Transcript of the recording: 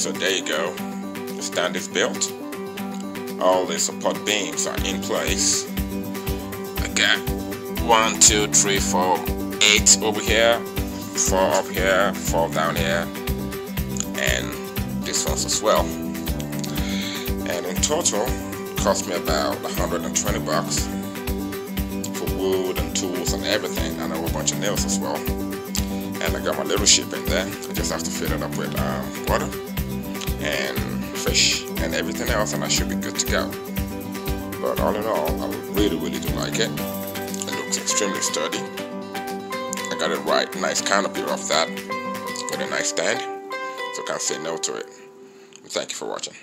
so there you go. The stand is built. All the support beams are in place. Got one two three four eight over here four up here four down here and this one's as well. And in total cost me about 120 bucks for wood and tools and everything and a whole bunch of nails as well. And I got my little ship in there. I just have to fill it up with um, water and fish and everything else and I should be good to go. But all in all I really really do like it. It looks extremely sturdy. I got it right nice canopy off that with a nice stand so can't say no to it. Thank you for watching